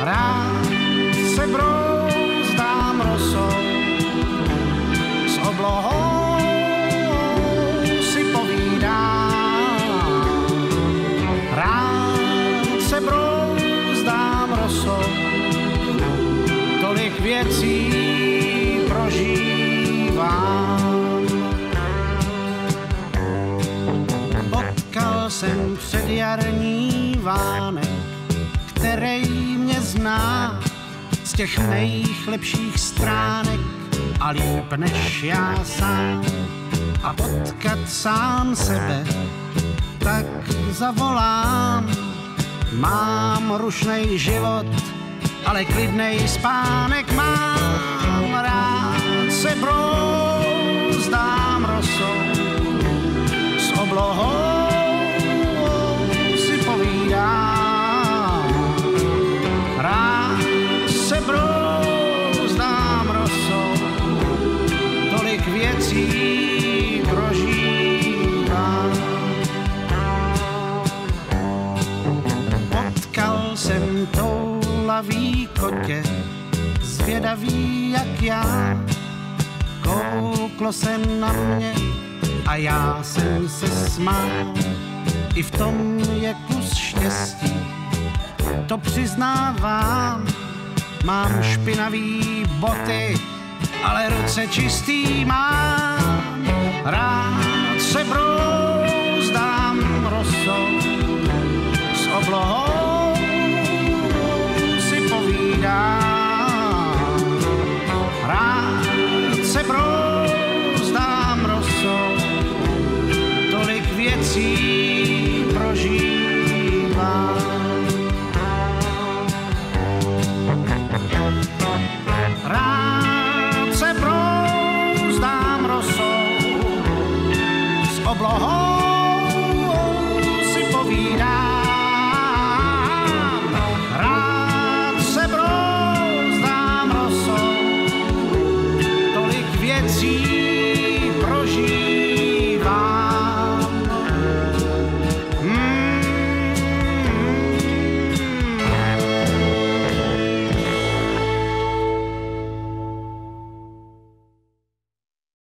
Rád se brouzdám rosou, s oblohou si povídám. Rád se brouzdám rosou, tolik věcí prožívám. Potkal jsem předjarní vánek, který mě zná z těch mých lepších stránek a líp než já sám. A potkat sám sebe, tak zavolám. Mám rušnej život, ale klidnej spánek mám. Rád se brouzdám toulavý kotě, zvědavý jak já. Kouklo se na mě a já jsem se smál. I v tom je kus štěstí, to přiznávám. Mám špinavý boty, ale ruce čistý mám. Rád se